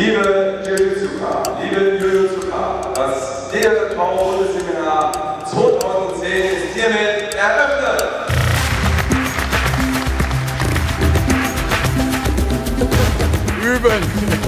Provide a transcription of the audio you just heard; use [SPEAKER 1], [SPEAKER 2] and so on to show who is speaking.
[SPEAKER 1] Liebe Jiu-Jitsuka, liebe Jiu-Jitsuka, das DRV-Bundesseminar 2010 ist hiermit eröffnet.
[SPEAKER 2] Üben!